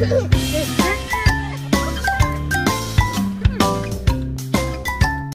Woo!